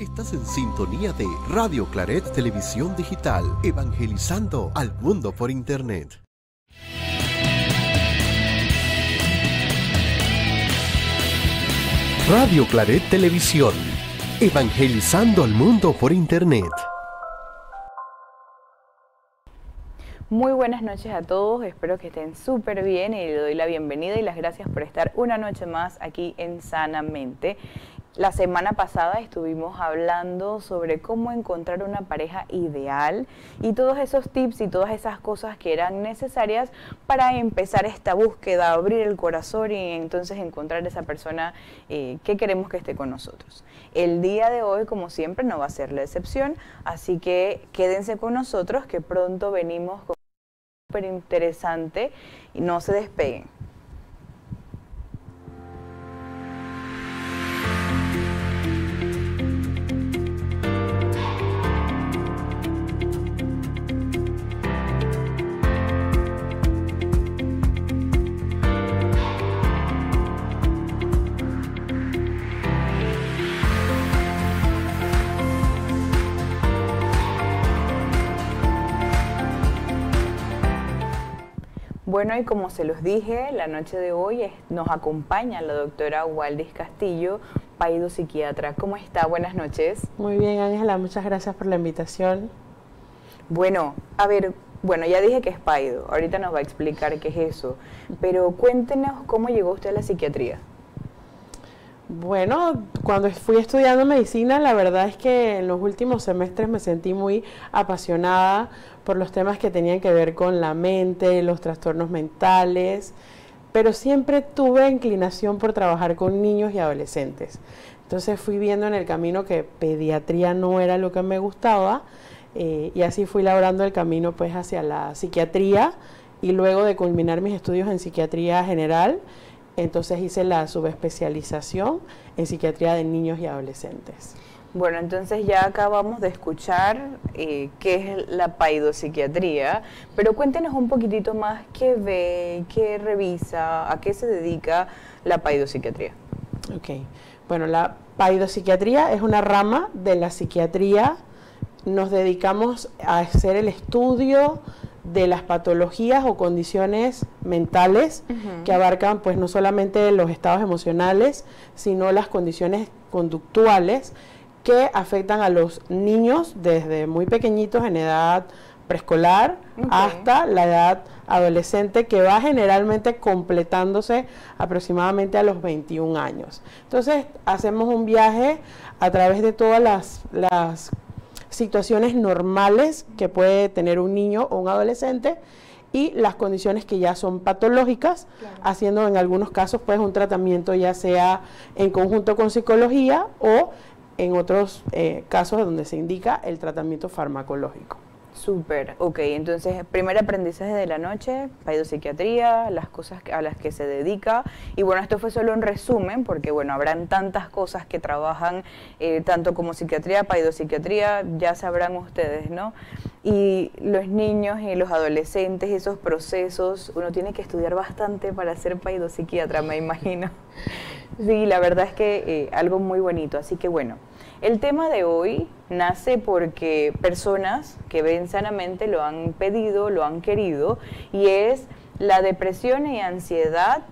Estás en sintonía de Radio Claret Televisión Digital, evangelizando al mundo por Internet. Radio Claret Televisión, evangelizando al mundo por Internet. Muy buenas noches a todos, espero que estén súper bien y le doy la bienvenida y las gracias por estar una noche más aquí en Sanamente. La semana pasada estuvimos hablando sobre cómo encontrar una pareja ideal y todos esos tips y todas esas cosas que eran necesarias para empezar esta búsqueda, abrir el corazón y entonces encontrar esa persona eh, que queremos que esté con nosotros. El día de hoy, como siempre, no va a ser la excepción, así que quédense con nosotros que pronto venimos con súper interesante y no se despeguen. Bueno, y como se los dije, la noche de hoy nos acompaña la doctora Waldis Castillo, paido psiquiatra. ¿Cómo está? Buenas noches. Muy bien, Ángela, muchas gracias por la invitación. Bueno, a ver, bueno, ya dije que es paido, ahorita nos va a explicar qué es eso, pero cuéntenos cómo llegó usted a la psiquiatría. Bueno, cuando fui estudiando medicina, la verdad es que en los últimos semestres me sentí muy apasionada por los temas que tenían que ver con la mente, los trastornos mentales, pero siempre tuve inclinación por trabajar con niños y adolescentes. Entonces fui viendo en el camino que pediatría no era lo que me gustaba eh, y así fui labrando el camino pues hacia la psiquiatría y luego de culminar mis estudios en psiquiatría general, entonces hice la subespecialización en psiquiatría de niños y adolescentes. Bueno, entonces ya acabamos de escuchar eh, qué es la paidopsiquiatría, pero cuéntenos un poquitito más qué ve, qué revisa, a qué se dedica la paidopsiquiatría. Ok, bueno, la paidopsiquiatría es una rama de la psiquiatría. Nos dedicamos a hacer el estudio de las patologías o condiciones mentales que abarcan pues no solamente los estados emocionales, sino las condiciones conductuales que afectan a los niños desde muy pequeñitos en edad preescolar hasta la edad adolescente que va generalmente completándose aproximadamente a los 21 años. Entonces hacemos un viaje a través de todas las, las situaciones normales que puede tener un niño o un adolescente y las condiciones que ya son patológicas, haciendo en algunos casos pues un tratamiento ya sea en conjunto con psicología o en otros eh, casos donde se indica el tratamiento farmacológico. Súper, ok. Entonces, primer aprendizaje de la noche, psiquiatría, las cosas a las que se dedica. Y bueno, esto fue solo un resumen, porque bueno, habrán tantas cosas que trabajan, eh, tanto como psiquiatría, psiquiatría, ya sabrán ustedes, ¿no? Y los niños y los adolescentes, esos procesos, uno tiene que estudiar bastante para ser psiquiatra, me imagino. Sí, la verdad es que eh, algo muy bonito. Así que bueno, el tema de hoy nace porque personas que ven sanamente lo han pedido, lo han querido, y es la depresión y ansiedad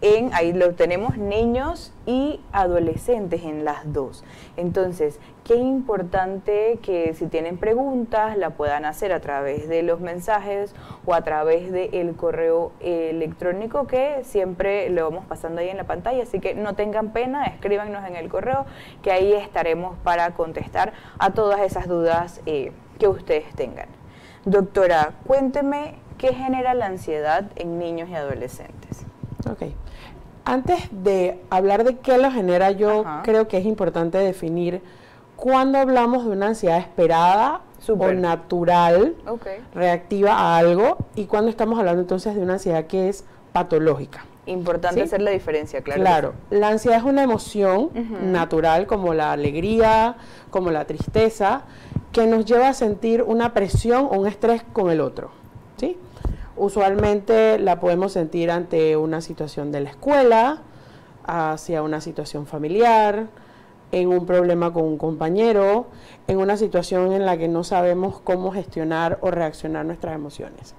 en, ahí lo tenemos, niños y adolescentes en las dos. Entonces, qué importante que si tienen preguntas la puedan hacer a través de los mensajes o a través del correo electrónico que siempre lo vamos pasando ahí en la pantalla. Así que no tengan pena, escríbanos en el correo que ahí estaremos para contestar a todas esas dudas eh, que ustedes tengan. Doctora, cuénteme qué genera la ansiedad en niños y adolescentes. Ok. Antes de hablar de qué lo genera, yo creo que es importante definir cuándo hablamos de una ansiedad esperada o natural, reactiva a algo, y cuándo estamos hablando entonces de una ansiedad que es patológica. Importante hacer la diferencia, claro. Claro, la ansiedad es una emoción natural como la alegría, como la tristeza, que nos lleva a sentir una presión o un estrés con el otro. ¿sí? Usualmente la podemos sentir ante una situación de la escuela, hacia una situación familiar, en un problema con un compañero, en una situación en la que no sabemos cómo gestionar o reaccionar nuestras emociones.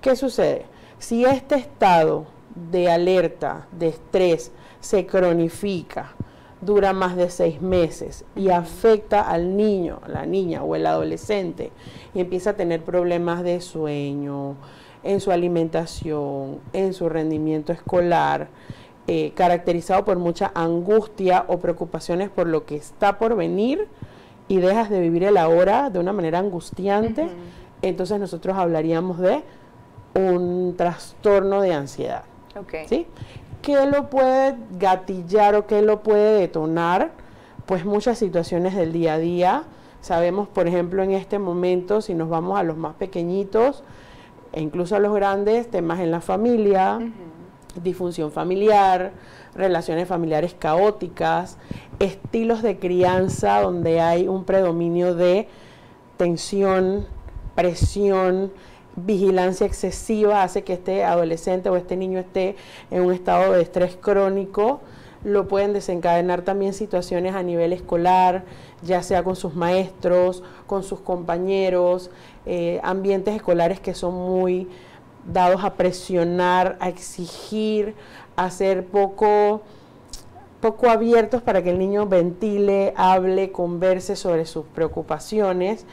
¿Qué sucede? Si este estado de alerta, de estrés, se cronifica, dura más de seis meses y afecta al niño, la niña o el adolescente y empieza a tener problemas de sueño, en su alimentación, en su rendimiento escolar, eh, caracterizado por mucha angustia o preocupaciones por lo que está por venir y dejas de vivir el ahora de una manera angustiante, entonces nosotros hablaríamos de un trastorno de ansiedad. ¿sí? ¿Qué lo puede gatillar o qué lo puede detonar? Pues muchas situaciones del día a día. Sabemos, por ejemplo, en este momento, si nos vamos a los más pequeñitos e incluso a los grandes, temas en la familia, disfunción familiar, relaciones familiares caóticas, estilos de crianza donde hay un predominio de tensión, presión, vigilancia excesiva hace que este adolescente o este niño esté en un estado de estrés crónico. Lo pueden desencadenar también situaciones a nivel escolar, ya sea con sus maestros, con sus compañeros, eh, ambientes escolares que son muy dados a presionar, a exigir, a ser poco, poco abiertos para que el niño ventile, hable, converse sobre sus preocupaciones.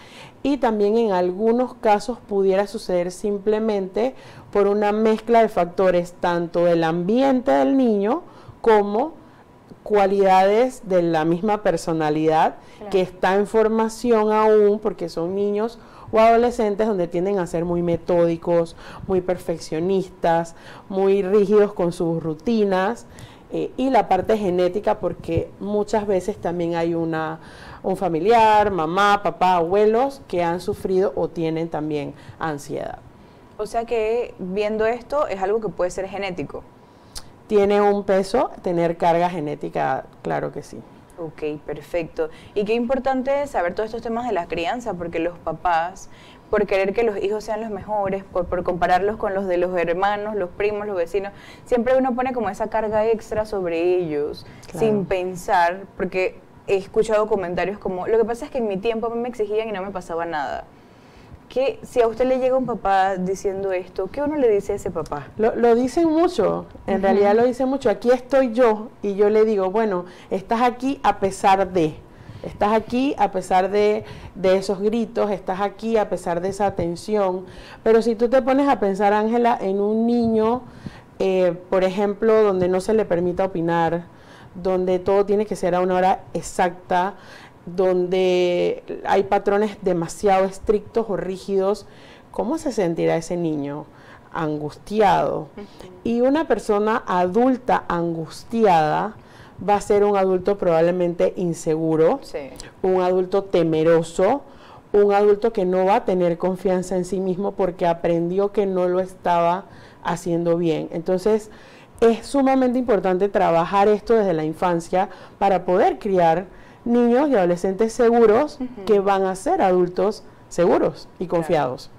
Y también en algunos casos pudiera suceder simplemente por una mezcla de factores tanto del ambiente del niño como cualidades de la misma personalidad que está en formación aún porque son niños o adolescentes donde tienden a ser muy metódicos, muy perfeccionistas, muy rígidos con sus rutinas eh, y la parte genética porque muchas veces también hay una un familiar, mamá, papá, abuelos que han sufrido o tienen también ansiedad. O sea que viendo esto es algo que puede ser genético. Tiene un peso tener carga genética, claro que sí. Ok, perfecto. Y qué importante es saber todos estos temas de la crianza, porque los papás, por querer que los hijos sean los mejores, por, por compararlos con los de los hermanos, los primos, los vecinos, siempre uno pone como esa carga extra sobre ellos, sin pensar, porque he escuchado comentarios como, lo que pasa es que en mi tiempo me exigían y no me pasaba nada. Que si a usted le llega un papá diciendo esto, ¿qué uno le dice a ese papá? Lo, lo dicen mucho, en realidad lo dicen mucho. Aquí estoy yo y yo le digo, bueno, estás aquí a pesar de, estás aquí a pesar de, de esos gritos, estás aquí a pesar de esa tensión. Pero si tú te pones a pensar, Ángela, en un niño, eh, por ejemplo, donde no se le permita opinar, donde todo tiene que ser a una hora exacta, donde hay patrones demasiado estrictos o rígidos, ¿cómo se sentirá ese niño? Angustiado. Y una persona adulta angustiada va a ser un adulto probablemente inseguro, un adulto temeroso, un adulto que no va a tener confianza en sí mismo porque aprendió que no lo estaba haciendo bien. Entonces, es sumamente importante trabajar esto desde la infancia para poder criar niños y adolescentes seguros que van a ser adultos seguros y confiados.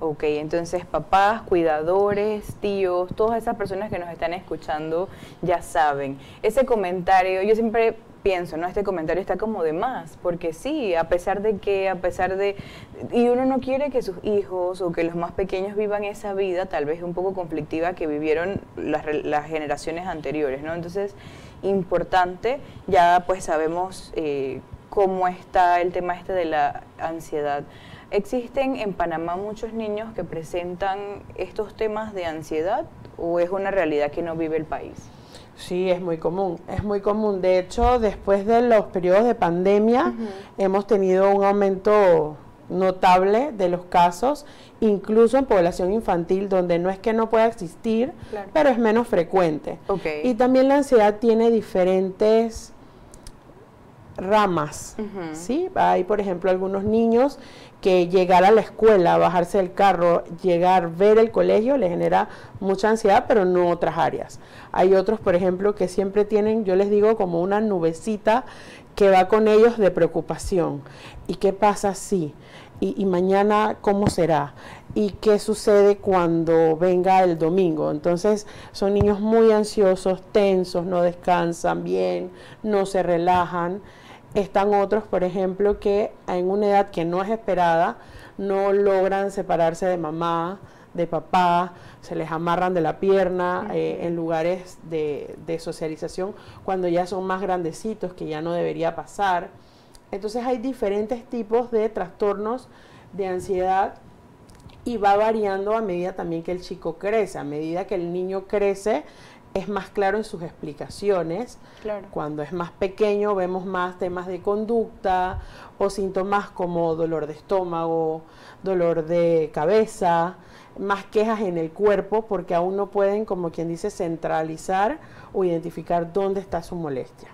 Ok, entonces papás, cuidadores, tíos, todas esas personas que nos están escuchando ya saben. Ese comentario, yo siempre pienso, ¿no? Este comentario está como de más, porque sí, a pesar de que, a pesar de... Y uno no quiere que sus hijos o que los más pequeños vivan esa vida tal vez un poco conflictiva que vivieron las, las generaciones anteriores, ¿no? Entonces, importante, ya pues sabemos eh, cómo está el tema este de la ansiedad. ¿Existen en Panamá muchos niños que presentan estos temas de ansiedad o es una realidad que no vive el país? Sí, es muy común, es muy común. De hecho, después de los periodos de pandemia, hemos tenido un aumento notable de los casos, incluso en población infantil, donde no es que no pueda existir, pero es menos frecuente. Y también la ansiedad tiene diferentes ramas, ¿sí? Hay, por ejemplo, algunos niños que llegar a la escuela, bajarse del carro, llegar, ver el colegio, le genera mucha ansiedad, pero no otras áreas. Hay otros, por ejemplo, que siempre tienen, yo les digo, como una nubecita que va con ellos de preocupación. ¿Y qué pasa si? y, mañana cómo será y qué sucede cuando venga el domingo. Entonces son niños muy ansiosos, tensos, no descansan bien, no se relajan. Están otros, por ejemplo, que en una edad que no es esperada, no logran separarse de mamá, de papá, se les amarran de la pierna eh, en lugares de, de socialización cuando ya son más grandecitos, que ya no debería pasar. Entonces hay diferentes tipos de trastornos de ansiedad y va variando a medida también que el chico crece. A medida que el niño crece, es más claro en sus explicaciones. Cuando es más pequeño vemos más temas de conducta o síntomas como dolor de estómago, dolor de cabeza, más quejas en el cuerpo porque aún no pueden, como quien dice, centralizar o identificar dónde está su molestia.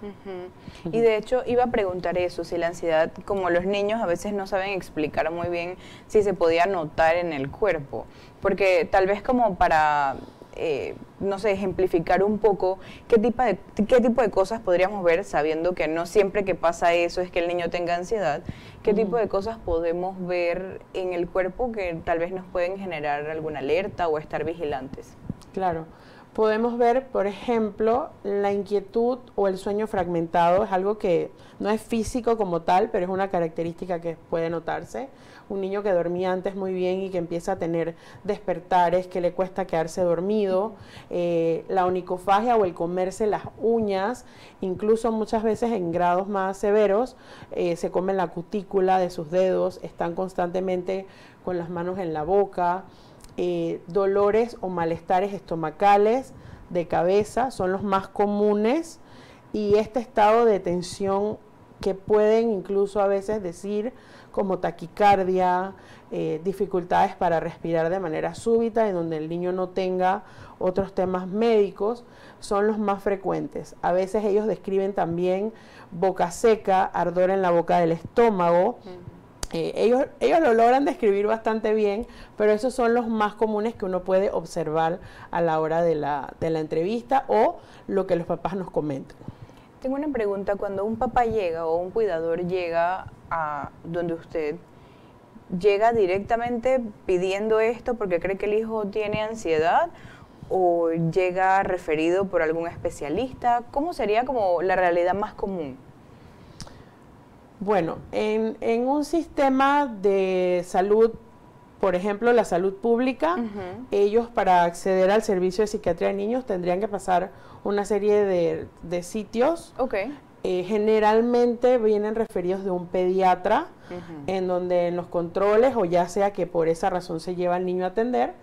Y de hecho iba a preguntar eso, si la ansiedad, como los niños a veces no saben explicar muy bien si se podía notar en el cuerpo, porque tal vez como para eh, no sé, ejemplificar un poco qué tipo, de, qué tipo de cosas podríamos ver sabiendo que no siempre que pasa eso es que el niño tenga ansiedad, qué tipo de cosas podemos ver en el cuerpo que tal vez nos pueden generar alguna alerta o estar vigilantes. Claro. Podemos ver, por ejemplo, la inquietud o el sueño fragmentado, es algo que no es físico como tal, pero es una característica que puede notarse un niño que dormía antes muy bien y que empieza a tener despertares, que le cuesta quedarse dormido, eh, la onicofagia o el comerse las uñas, incluso muchas veces en grados más severos, eh, se comen la cutícula de sus dedos, están constantemente con las manos en la boca, eh, dolores o malestares estomacales de cabeza son los más comunes y este estado de tensión que pueden incluso a veces decir como taquicardia, eh, dificultades para respirar de manera súbita, en donde el niño no tenga otros temas médicos, son los más frecuentes. A veces ellos describen también boca seca, ardor en la boca del estómago. Eh, ellos, ellos lo logran describir bastante bien, pero esos son los más comunes que uno puede observar a la hora de la, de la entrevista o lo que los papás nos comentan. Tengo una pregunta, cuando un papá llega o un cuidador llega a donde usted, ¿llega directamente pidiendo esto porque cree que el hijo tiene ansiedad o llega referido por algún especialista? ¿Cómo sería como la realidad más común? Bueno, en, en un sistema de salud por ejemplo, la salud pública, ellos para acceder al servicio de psiquiatría de niños tendrían que pasar una serie de, sitios. Eh, generalmente vienen referidos de un pediatra, en donde en los controles, o ya sea que por esa razón se lleva al niño a atender,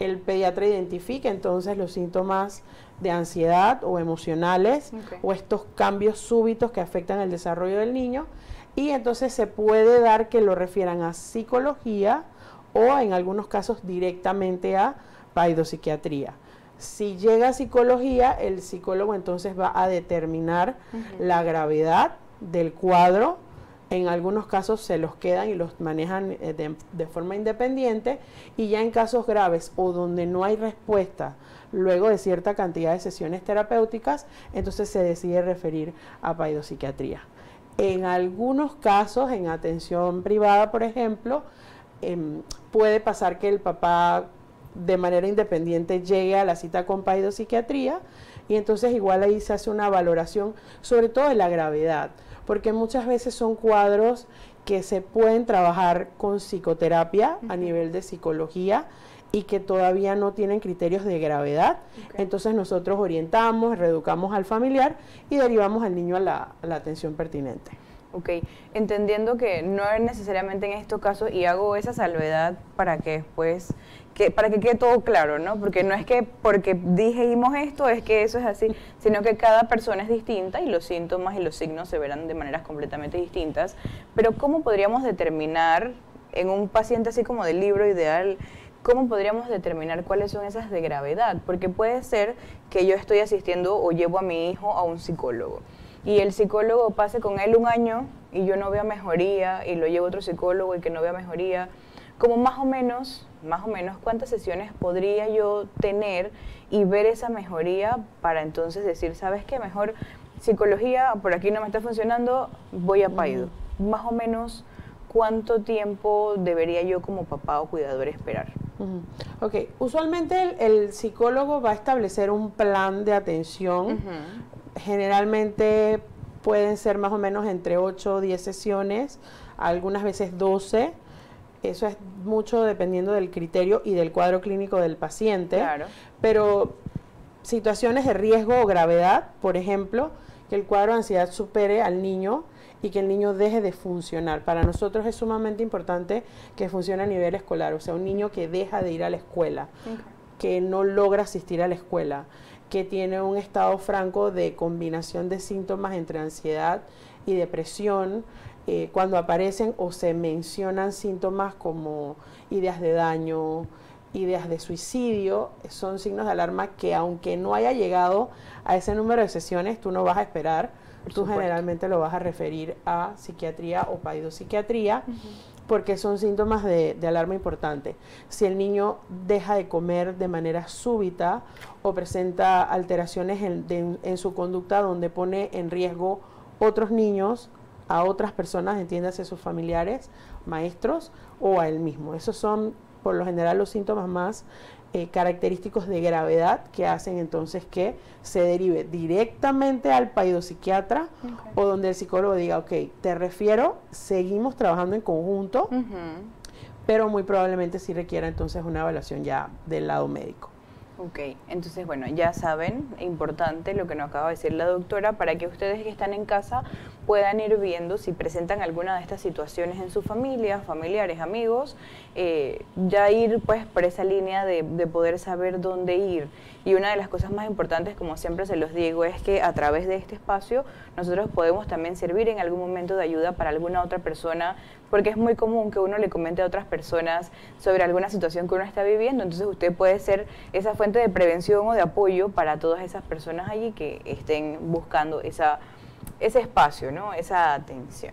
el pediatra identifica entonces los síntomas de ansiedad o emocionales o estos cambios súbitos que afectan el desarrollo del niño y entonces se puede dar que lo refieran a psicología o en algunos casos directamente a paidopsiquiatría. Si llega a psicología, el psicólogo entonces va a determinar la gravedad del cuadro. En algunos casos se los quedan y los manejan eh, de, de, forma independiente y ya en casos graves o donde no hay respuesta luego de cierta cantidad de sesiones terapéuticas, entonces se decide referir a paidopsiquiatría. En algunos casos, en atención privada, por ejemplo, Em, puede pasar que el papá de manera independiente llegue a la cita con psiquiatría y entonces igual ahí se hace una valoración sobre todo de la gravedad, porque muchas veces son cuadros que se pueden trabajar con psicoterapia a nivel de psicología y que todavía no tienen criterios de gravedad. Entonces nosotros orientamos, reeducamos al familiar y derivamos al niño a la atención pertinente. Ok, entendiendo que no es necesariamente en estos casos y hago esa salvedad para que después, que, para que quede todo claro, ¿no? Porque no es que porque dijimos esto es que eso es así, sino que cada persona es distinta y los síntomas y los signos se verán de maneras completamente distintas. Pero ¿cómo podríamos determinar en un paciente así como del libro ideal, ¿cómo podríamos determinar cuáles son esas de gravedad? Porque puede ser que yo estoy asistiendo o llevo a mi hijo a un psicólogo y el psicólogo pase con él un año y yo no vea mejoría y lo llevo a otro psicólogo y que no vea mejoría, como más o menos, más o menos cuántas sesiones podría yo tener y ver esa mejoría para entonces decir, ¿sabes qué? Mejor psicología, por aquí no me está funcionando, voy a Paido. Más o menos ¿cuánto tiempo debería yo como papá o cuidador esperar? Ok, usualmente el, psicólogo va a establecer un plan de atención. Generalmente pueden ser más o menos entre 8 o 10 sesiones, algunas veces 12. Eso es mucho dependiendo del criterio y del cuadro clínico del paciente. Claro. Pero situaciones de riesgo o gravedad, por ejemplo, que el cuadro de ansiedad supere al niño y que el niño deje de funcionar. Para nosotros es sumamente importante que funcione a nivel escolar, o sea, un niño que deja de ir a la escuela, que no logra asistir a la escuela, que tiene un estado franco de combinación de síntomas entre ansiedad y depresión, eh, cuando aparecen o se mencionan síntomas como ideas de daño, ideas de suicidio, son signos de alarma que aunque no haya llegado a ese número de sesiones, tú no vas a esperar, tú generalmente lo vas a referir a psiquiatría o paidopsiquiatría, porque son síntomas de, alarma importante. Si el niño deja de comer de manera súbita o presenta alteraciones en, en su conducta donde pone en riesgo otros niños, a otras personas, entiéndase sus familiares, maestros o a él mismo. Esos son por lo general los síntomas más eh, característicos de gravedad que hacen entonces que se derive directamente al paidopsiquiatra o donde el psicólogo diga, ok, te refiero, seguimos trabajando en conjunto, pero muy probablemente sí requiera entonces una evaluación ya del lado médico. Ok, entonces bueno, ya saben, importante lo que nos acaba de decir la doctora, para que ustedes que están en casa puedan ir viendo si presentan alguna de estas situaciones en su familia, familiares, amigos, eh, ya ir pues por esa línea de, de, poder saber dónde ir. Y una de las cosas más importantes, como siempre se los digo, es que a través de este espacio nosotros podemos también servir en algún momento de ayuda para alguna otra persona, porque es muy común que uno le comente a otras personas sobre alguna situación que uno está viviendo, entonces usted puede ser esa fuente de prevención o de apoyo para todas esas personas allí que estén buscando esa, ese espacio, ¿no? esa atención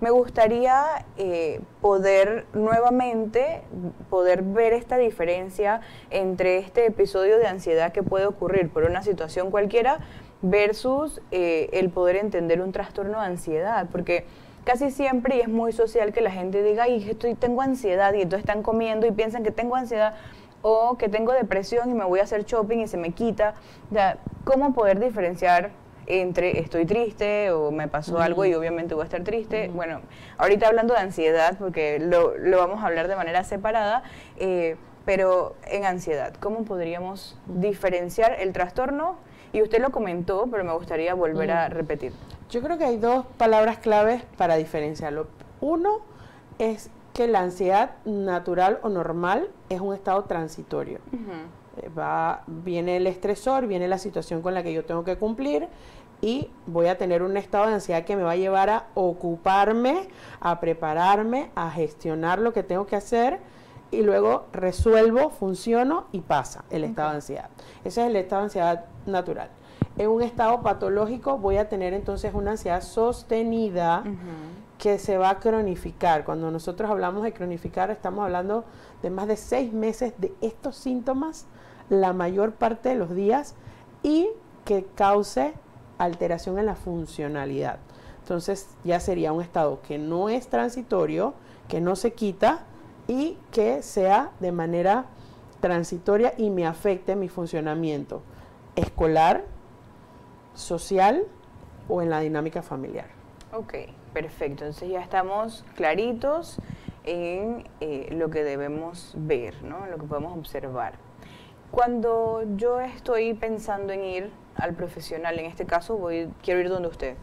me gustaría eh, poder nuevamente poder ver esta diferencia entre este episodio de ansiedad que puede ocurrir por una situación cualquiera versus eh, el poder entender un trastorno de ansiedad, porque casi siempre y es muy social que la gente diga, ay, estoy, tengo ansiedad y entonces están comiendo y piensan que tengo ansiedad o que tengo depresión y me voy a hacer shopping y se me quita. ¿Cómo poder diferenciar entre estoy triste o me pasó algo y obviamente voy a estar triste. Bueno, ahorita hablando de ansiedad, porque lo, vamos a hablar de manera separada, eh, pero en ansiedad, ¿cómo podríamos diferenciar el trastorno? Y usted lo comentó, pero me gustaría volver a repetir. Yo creo que hay dos palabras claves para diferenciarlo. Uno es que la ansiedad natural o normal es un estado transitorio. Eh, va, viene el estresor, viene la situación con la que yo tengo que cumplir y voy a tener un estado de ansiedad que me va a llevar a ocuparme, a prepararme, a gestionar lo que tengo que hacer y luego resuelvo, funciono y pasa el estado de ansiedad. Ese es el estado de ansiedad natural. En un estado patológico voy a tener entonces una ansiedad sostenida que se va a cronificar. Cuando nosotros hablamos de cronificar estamos hablando de más de seis meses de estos síntomas la mayor parte de los días y que cause alteración en la funcionalidad. Entonces ya sería un estado que no es transitorio, que no se quita y que sea de manera transitoria y me afecte mi funcionamiento escolar, social o en la dinámica familiar. Ok, perfecto. Entonces ya estamos claritos en eh, lo que debemos ver, ¿no? lo que podemos observar. Cuando yo estoy pensando en ir al profesional, en este caso voy, quiero ir donde usted,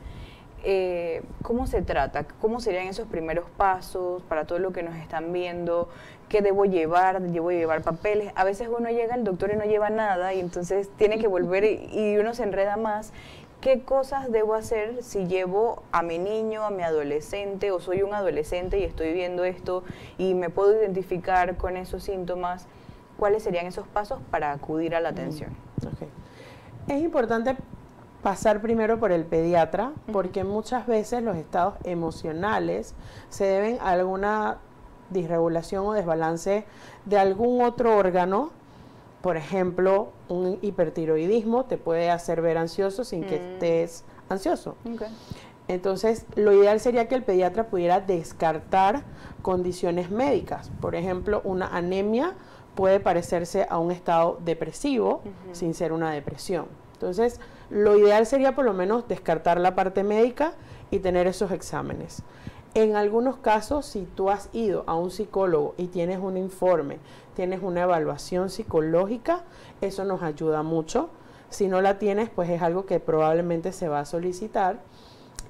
eh, ¿cómo se trata? ¿Cómo serían esos primeros pasos para todo lo que nos están viendo? ¿Qué debo llevar? ¿Debo llevar papeles? A veces uno llega al doctor y no lleva nada y entonces tiene que volver y uno se enreda más. ¿Qué cosas debo hacer si llevo a mi niño, a mi adolescente o soy un adolescente y estoy viendo esto y me puedo identificar con esos síntomas? ¿cuáles serían esos pasos para acudir a la atención? Mm, es importante pasar primero por el pediatra, porque muchas veces los estados emocionales se deben a alguna disregulación o desbalance de algún otro órgano. Por ejemplo, un hipertiroidismo te puede hacer ver ansioso sin que mm. estés ansioso. Entonces, lo ideal sería que el pediatra pudiera descartar condiciones médicas. Por ejemplo, una anemia puede parecerse a un estado depresivo sin ser una depresión. Entonces, lo ideal sería por lo menos descartar la parte médica y tener esos exámenes. En algunos casos, si tú has ido a un psicólogo y tienes un informe, tienes una evaluación psicológica, eso nos ayuda mucho. Si no la tienes, pues es algo que probablemente se va a solicitar.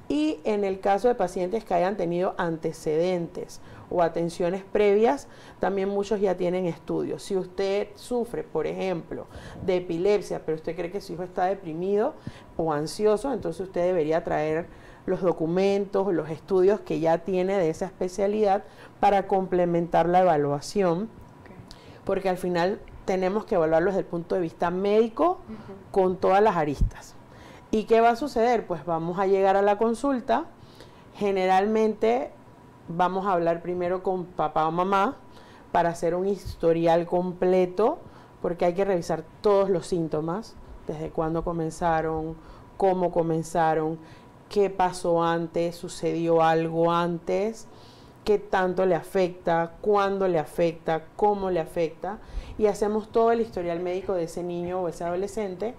Y en el caso de pacientes que hayan tenido antecedentes o atenciones previas, también muchos ya tienen estudios. Si usted sufre, por ejemplo, de epilepsia, pero usted cree que su hijo está deprimido o ansioso, entonces usted debería traer los documentos, los estudios que ya tiene de esa especialidad para complementar la evaluación, porque al final tenemos que evaluarlo desde el punto de vista médico con todas las aristas. ¿Y qué va a suceder? Pues vamos a llegar a la consulta. Generalmente vamos a hablar primero con papá o mamá para hacer un historial completo, porque hay que revisar todos los síntomas, desde cuándo comenzaron, cómo comenzaron, qué pasó antes, sucedió algo antes, qué tanto le afecta, cuándo le afecta, cómo le afecta, y hacemos todo el historial médico de ese niño o ese adolescente,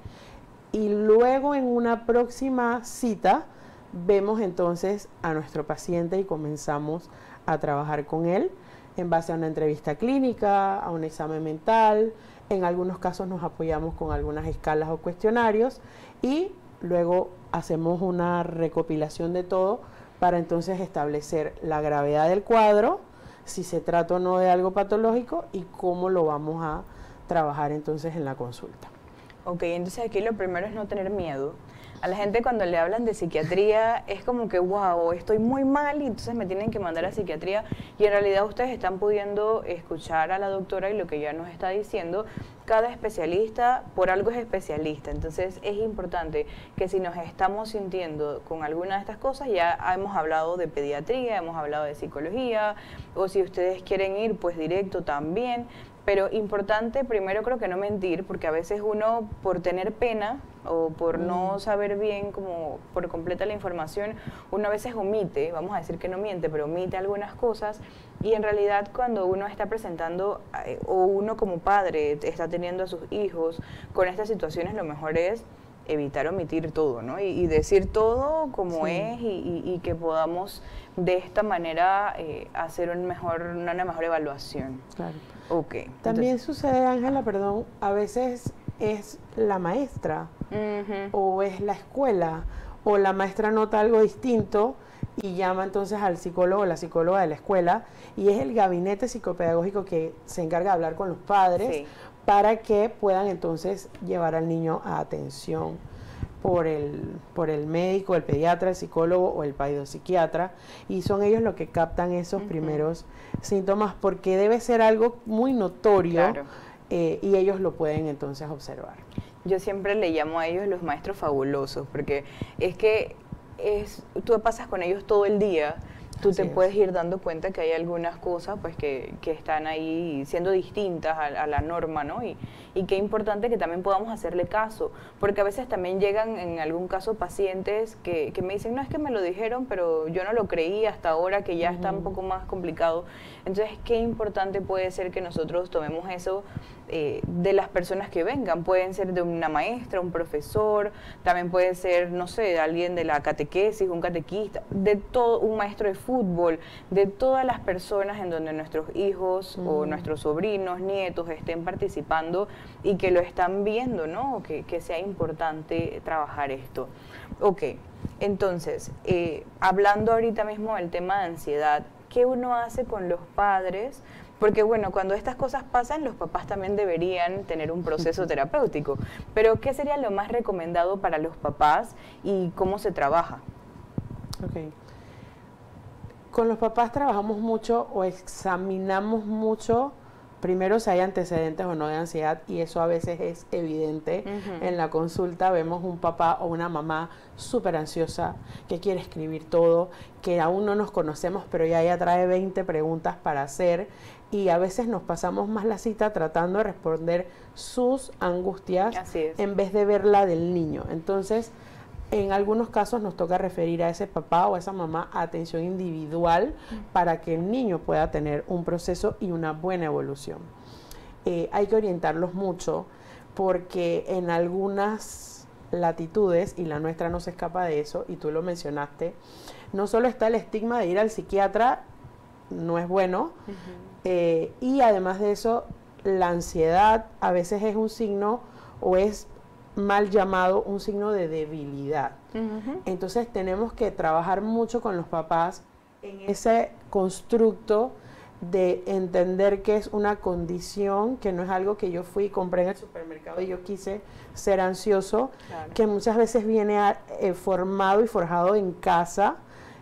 y luego en una próxima cita vemos entonces a nuestro paciente y comenzamos a trabajar con él en base a una entrevista clínica, a un examen mental, en algunos casos nos apoyamos con algunas escalas o cuestionarios. Y luego hacemos una recopilación de todo para entonces establecer la gravedad del cuadro, si se trata o no de algo patológico y cómo lo vamos a trabajar entonces en la consulta. Ok, entonces aquí lo primero es no tener miedo. A la gente cuando le hablan de psiquiatría es como que, wow, estoy muy mal y entonces me tienen que mandar a psiquiatría. Y en realidad ustedes están pudiendo escuchar a la doctora y lo que ella nos está diciendo. Cada especialista por algo es especialista. Entonces es importante que si nos estamos sintiendo con alguna de estas cosas, ya hemos hablado de pediatría, hemos hablado de psicología, o si ustedes quieren ir pues directo también, pero importante primero creo que no mentir, porque a veces uno por tener pena o por no mm. saber bien como por completa la información, uno a veces omite, vamos a decir que no miente, pero omite algunas cosas y en realidad cuando uno está presentando eh, o uno como padre está teniendo a sus hijos con estas situaciones, lo mejor es evitar omitir todo, ¿no? Y, decir todo como es y, que podamos de esta manera eh, hacer un mejor, una mejor evaluación. Claro. También sucede, Ángela, perdón, a veces es la maestra o es la escuela o la maestra nota algo distinto y llama entonces al psicólogo o la psicóloga de la escuela y es el gabinete psicopedagógico que se encarga de hablar con los padres para que puedan entonces llevar al niño a atención por el, por el médico, el pediatra, el psicólogo o el psiquiatra y son ellos los que captan esos primeros síntomas porque debe ser algo muy notorio eh, y ellos lo pueden entonces observar. Yo siempre le llamo a ellos los maestros fabulosos porque es que es, tú pasas con ellos todo el día tú te puedes ir dando cuenta que hay algunas cosas pues que, que están ahí siendo distintas a, la norma, ¿no? Y, y qué importante que también podamos hacerle caso, porque a veces también llegan en algún caso pacientes que, que me dicen, no es que me lo dijeron, pero yo no lo creí hasta ahora que ya está un poco más complicado. Entonces, qué importante puede ser que nosotros tomemos eso eh, de las personas que vengan. Pueden ser de una maestra, un profesor, también puede ser, no sé, alguien de la catequesis, un catequista, de todo, un maestro de fútbol, de todas las personas en donde nuestros hijos o nuestros sobrinos, nietos estén participando y que lo están viendo, ¿no? Que, que sea importante trabajar esto. Ok, entonces, eh, hablando ahorita mismo del tema de ansiedad, ¿qué uno hace con los padres? Porque bueno, cuando estas cosas pasan, los papás también deberían tener un proceso terapéutico. Pero ¿qué sería lo más recomendado para los papás y cómo se trabaja? Ok. Con los papás trabajamos mucho o examinamos mucho primero si hay antecedentes o no de ansiedad y eso a veces es evidente. En la consulta vemos un papá o una mamá súper ansiosa que quiere escribir todo, que aún no nos conocemos pero ya ella trae 20 preguntas para hacer y a veces nos pasamos más la cita tratando de responder sus angustias en vez de ver la del niño. Entonces, En algunos casos nos toca referir a ese papá o a esa mamá a atención individual para que el niño pueda tener un proceso y una buena evolución. Eh, hay que orientarlos mucho porque en algunas latitudes, y la nuestra no se escapa de eso, y tú lo mencionaste, no solo está el estigma de ir al psiquiatra, no es bueno, eh, y además de eso, la ansiedad a veces es un signo o es mal llamado un signo de debilidad. Entonces tenemos que trabajar mucho con los papás en ese constructo de entender que es una condición, que no es algo que yo fui y compré en el supermercado y yo quise ser ansioso, que muchas veces viene eh, formado y forjado en casa,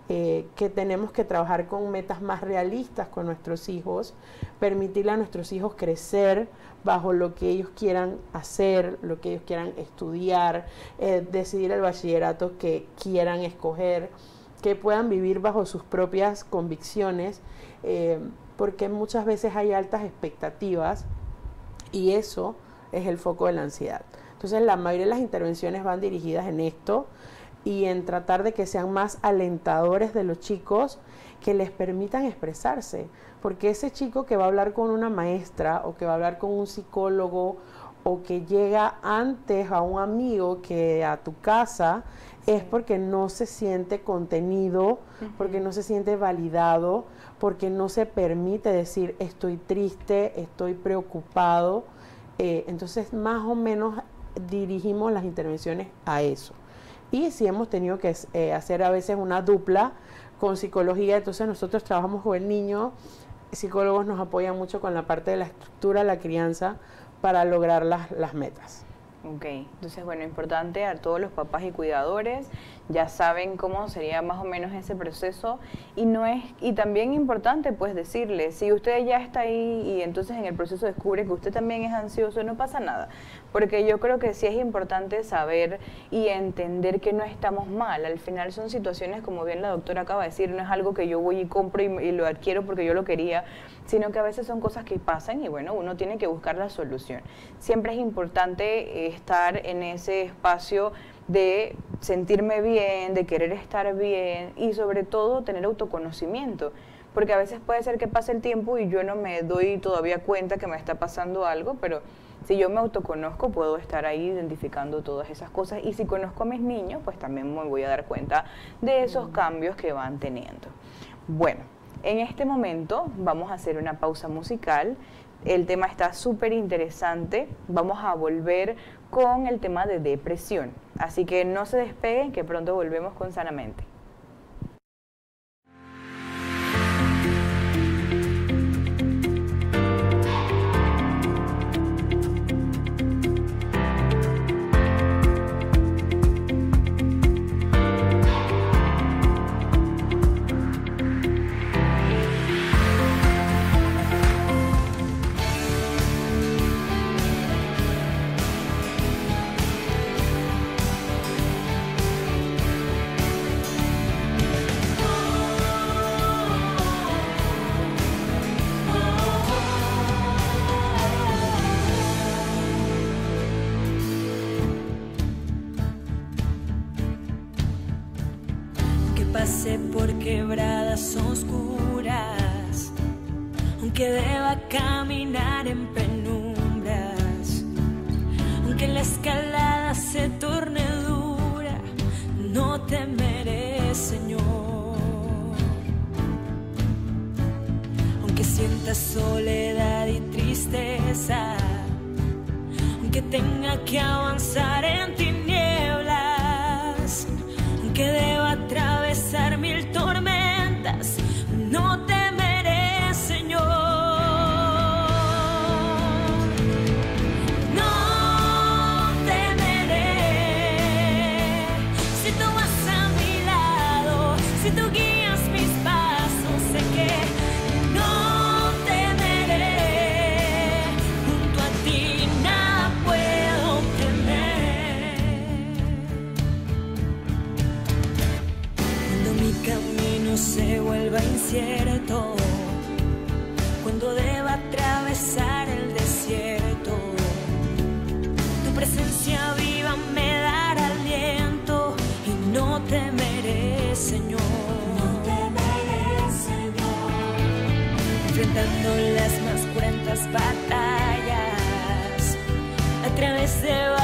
eh, que tenemos que trabajar con metas más realistas con nuestros hijos, permitirle a nuestros hijos crecer bajo lo que ellos quieran hacer, lo que ellos quieran estudiar, eh, decidir el bachillerato que quieran escoger, que puedan vivir bajo sus propias convicciones porque muchas veces hay altas expectativas y eso es el foco de la ansiedad. Entonces la mayoría de las intervenciones van dirigidas en esto y en tratar de que sean más alentadores de los chicos que les permitan expresarse, porque ese chico que va a hablar con una maestra o que va a hablar con un psicólogo o que llega antes a un amigo que a tu casa es porque no se siente contenido, porque no se siente validado, porque no se permite decir estoy triste, estoy preocupado. Eh, entonces, más o menos dirigimos las intervenciones a eso. Y si hemos tenido que eh, hacer a veces una dupla con psicología, entonces nosotros trabajamos con el niño, psicólogos nos apoyan mucho con la parte de la estructura, la crianza, para lograr las, las metas. Ok, entonces bueno, importante a todos los papás y cuidadores, ya saben cómo sería más o menos ese proceso. Y no es y también importante pues decirle, si usted ya está ahí y entonces en el proceso descubre que usted también es ansioso, no pasa nada, porque yo creo que sí es importante saber y entender que no estamos mal, al final son situaciones como bien la doctora acaba de decir, no es algo que yo voy y compro y, y lo adquiero porque yo lo quería, sino que a veces son cosas que pasan y bueno, uno tiene que buscar la solución. Siempre es importante estar en ese espacio de sentirme bien, de querer estar bien y sobre todo tener autoconocimiento. Porque a veces puede ser que pase el tiempo y yo no me doy todavía cuenta que me está pasando algo, pero si yo me autoconozco puedo estar ahí identificando todas esas cosas y si conozco a mis niños, pues también me voy a dar cuenta de esos cambios que van teniendo. Bueno, en este momento vamos a hacer una pausa musical. El tema está súper interesante. Vamos a volver con el tema de depresión. Así que no se despeguen, que pronto volvemos con Sanamente. pasé por quebradas oscuras, aunque deba caminar en penumbras, aunque la escalada se torne dura, no temeré, Señor. Aunque sienta soledad y tristeza, aunque tenga que avanzar en tinieblas, aunque deba batallas a través de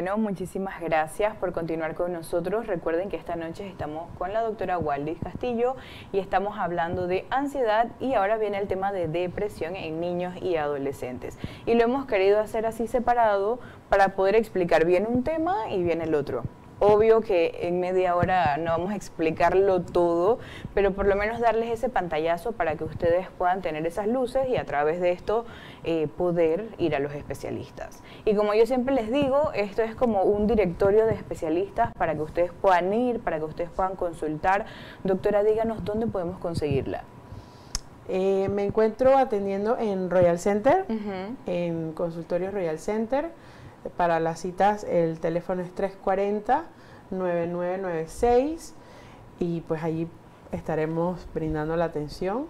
Bueno, muchísimas gracias por continuar con nosotros. Recuerden que esta noche estamos con la doctora Waldis Castillo y estamos hablando de ansiedad y ahora viene el tema de depresión en niños y adolescentes. Y lo hemos querido hacer así separado para poder explicar bien un tema y bien el otro. Obvio que en media hora no vamos a explicarlo todo, pero por lo menos darles ese pantallazo para que ustedes puedan tener esas luces y a través de esto eh, poder ir a los especialistas. Y como yo siempre les digo, esto es como un directorio de especialistas para que ustedes puedan ir, para que ustedes puedan consultar. Doctora, díganos dónde podemos conseguirla. Eh, me encuentro atendiendo en Royal Center, en consultorio Royal Center. Para las citas el teléfono es 340-9996 y pues allí estaremos brindando la atención.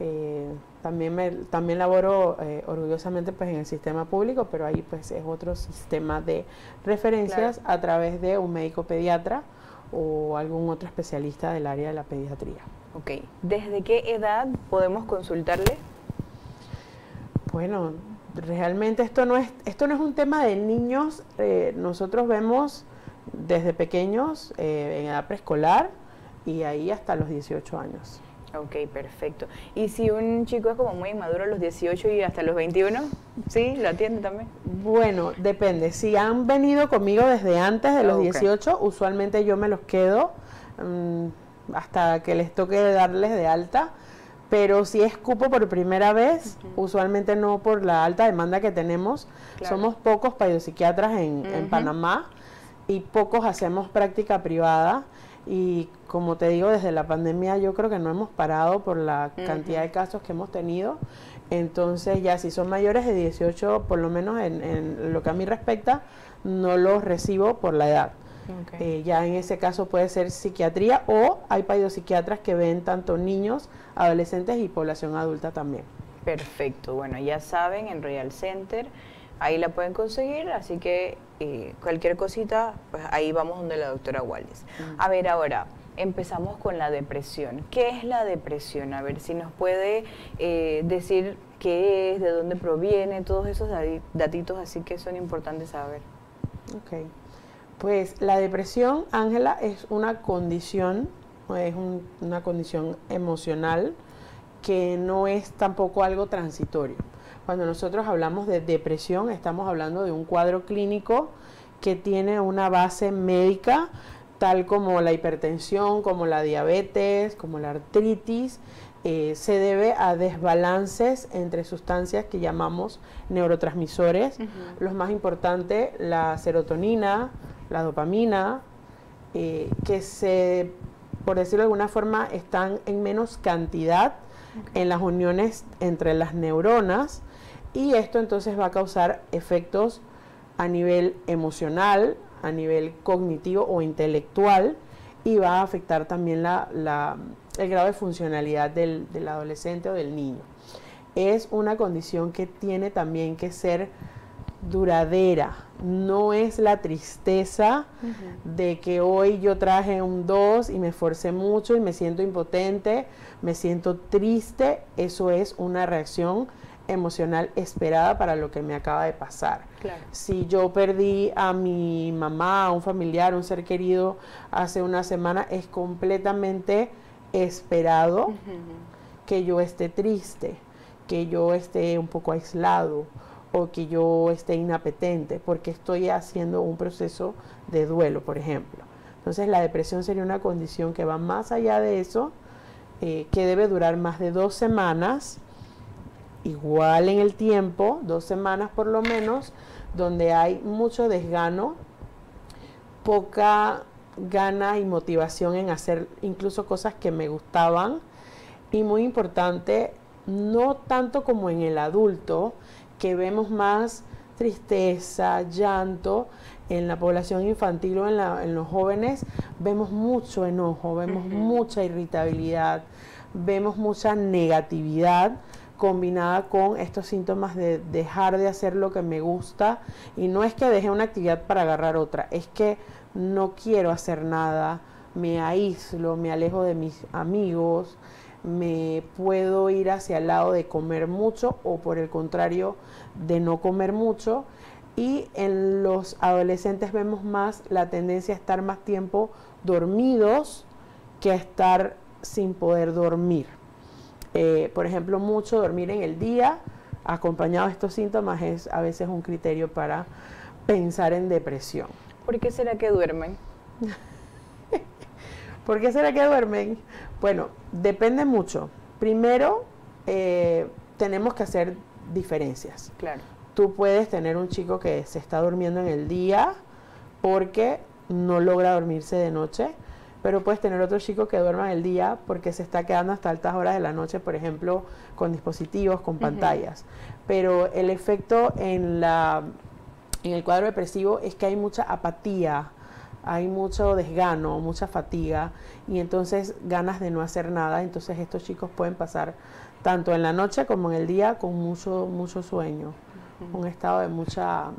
Eh, también, me, también laboro eh, orgullosamente pues en el sistema público, pero ahí pues es otro sistema de referencias a través de un médico pediatra o algún otro especialista del área de la pediatría. Ok. ¿Desde qué edad podemos consultarle? Bueno, realmente esto no es, esto no es un tema de niños. eh, nosotros vemos desde pequeños eh, en edad preescolar y ahí hasta los 18 años. Ok, perfecto. ¿Y si un chico es como muy inmaduro a los 18 y hasta los 21? ¿Sí? ¿Lo atiende también? Bueno, depende. Si han venido conmigo desde antes de los Ok. 18, usualmente yo me los quedo mm, hasta que les toque darles de alta. Pero si es cupo por primera vez, usualmente no por la alta demanda que tenemos. Claro. Somos pocos psiquiatras en. Panamá y pocos hacemos práctica privada. Y como te digo, desde la pandemia yo creo que no hemos parado por la cantidad de casos que hemos tenido. Entonces ya si son mayores de 18, por lo menos en, en lo que a mí respecta, no los recibo por la edad. Ok. Eh, ya en ese caso puede ser psiquiatría o hay psiquiatras que ven tanto niños, adolescentes y población adulta también. Perfecto, bueno, ya saben, en Royal Center, ahí la pueden conseguir, así que eh, cualquier cosita, pues ahí vamos donde la doctora Wallis. A ver, ahora, empezamos con la depresión. ¿Qué es la depresión? A ver si nos puede eh, decir qué es, de dónde proviene, todos esos dati- datitos así que son importantes saber. Ok. Pues la depresión, Ángela, es una condición es un- una condición emocional que no es tampoco algo transitorio. Cuando nosotros hablamos de depresión, estamos hablando de un cuadro clínico que tiene una base médica, tal como la hipertensión, como la diabetes, como la artritis, eh, se debe a desbalances entre sustancias que llamamos neurotransmisores. Los más importantes, la serotonina, la dopamina, eh, que se, por decirlo de alguna forma, están en menos cantidad en las uniones entre las neuronas y esto entonces va a causar efectos a nivel emocional, a nivel cognitivo o intelectual y va a afectar también la- la- el grado de funcionalidad del, del adolescente o del niño. Es una condición que tiene también que ser duradera, no es la tristeza de que hoy yo traje un 2 y me esforcé mucho y me siento impotente, me siento triste, eso es una reacción emocional esperada para lo que me acaba de pasar. Claro. Si yo perdí a mi mamá, a un familiar, un ser querido hace una semana, es completamente esperado que yo esté triste, que yo esté un poco aislado o que yo esté inapetente, porque estoy haciendo un proceso de duelo, por ejemplo. Entonces la depresión sería una condición que va más allá de eso, eh, que debe durar más de dos semanas, igual en el tiempo, dos semanas por lo menos, donde hay mucho desgano, poca gana y motivación en hacer incluso cosas que me gustaban y muy importante, no tanto como en el adulto, que vemos más tristeza, llanto, en la población infantil o en, la- en los jóvenes vemos mucho enojo, vemos mucha irritabilidad, vemos mucha negatividad combinada con estos síntomas de dejar de hacer lo que me gusta. Y no es que deje una actividad para agarrar otra, es que no quiero hacer nada, me aíslo, me alejo de mis amigos, me puedo ir hacia el lado de comer mucho o por el contrario de no comer mucho y en los adolescentes vemos más la tendencia a estar más tiempo dormidos que a estar sin poder dormir. Eh, por ejemplo, mucho dormir en el día acompañado de estos síntomas es a veces un criterio para pensar en depresión. ¿Por qué será que duermen? ¿Por qué será que duermen? Bueno, depende mucho. Primero, eh, tenemos que hacer diferencias. Claro. Tú puedes tener un chico que se está durmiendo en el día porque no logra dormirse de noche, pero puedes tener otro chico que duerma en el día porque se está quedando hasta altas horas de la noche, por ejemplo, con dispositivos, con pantallas. Pero el efecto en, la, en el cuadro depresivo es que hay mucha apatía, hay mucho desgano, mucha fatiga y entonces ganas de no hacer nada. Entonces estos chicos pueden pasar tanto en la noche como en el día con mucho, mucho sueño, un estado de mucha,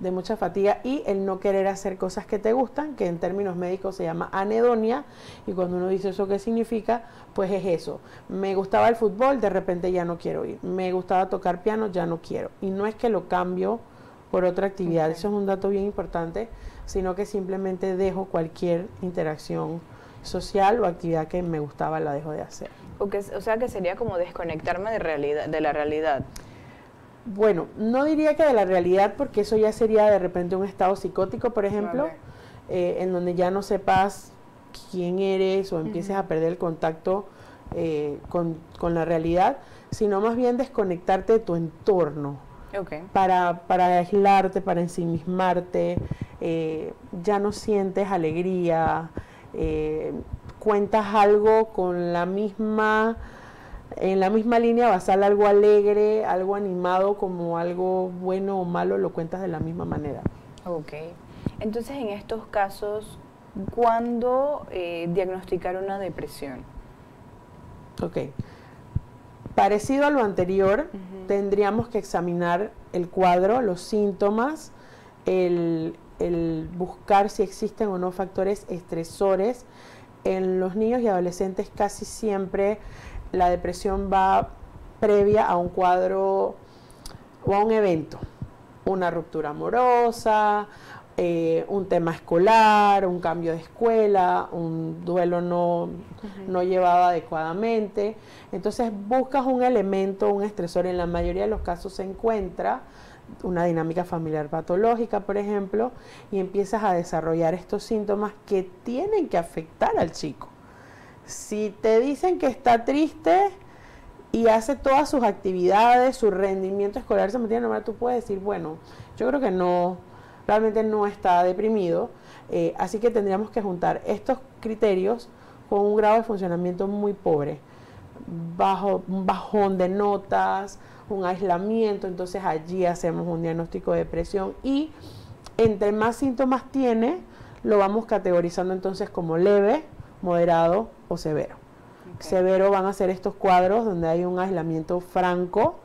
de mucha fatiga y el no querer hacer cosas que te gustan, que en términos médicos se llama anedonia, y cuando uno dice eso qué significa, pues es eso. Me gustaba el fútbol, de repente ya no quiero ir. Me gustaba tocar piano, ya no quiero. Y no es que lo cambio por otra actividad, eso es un dato bien importante, sino que simplemente dejo cualquier interacción social o actividad que me gustaba, la dejo de hacer. O, que, o sea que sería como desconectarme de, realidad, de la realidad. Bueno, no diría que de la realidad, porque eso ya sería de repente un estado psicótico, por ejemplo, eh, en donde ya no sepas quién eres o empieces a perder el contacto eh, con, con la realidad, sino más bien desconectarte de tu entorno Ok. para, para aislarte, para ensimismarte, eh, ya no sientes alegría, eh, cuentas algo con la misma, en la misma línea basal, algo alegre, algo animado, como algo bueno o malo, lo cuentas de la misma manera. Ok. Entonces, en estos casos, ¿cuándo eh, diagnosticar una depresión? Ok. Parecido a lo anterior, tendríamos que examinar el cuadro, los síntomas, el, el buscar si existen o no factores estresores. En los niños y adolescentes casi siempre la depresión va previa a un cuadro o a un evento, una ruptura amorosa, eh, un tema escolar, un cambio de escuela, un duelo no, no llevado adecuadamente. Entonces buscas un elemento, un estresor, en la mayoría de los casos se encuentra una dinámica familiar patológica, por ejemplo, y empiezas a desarrollar estos síntomas que tienen que afectar al chico. Si te dicen que está triste y hace todas sus actividades, su rendimiento escolar se mantiene normal, tú puedes decir, bueno, yo creo que no, realmente no está deprimido, eh, así que tendríamos que juntar estos criterios con un grado de funcionamiento muy pobre, bajo, un bajón de notas, un aislamiento, entonces allí hacemos un diagnóstico de depresión y entre más síntomas tiene, lo vamos categorizando entonces como leve, moderado o severo. Severo van a ser estos cuadros donde hay un aislamiento franco,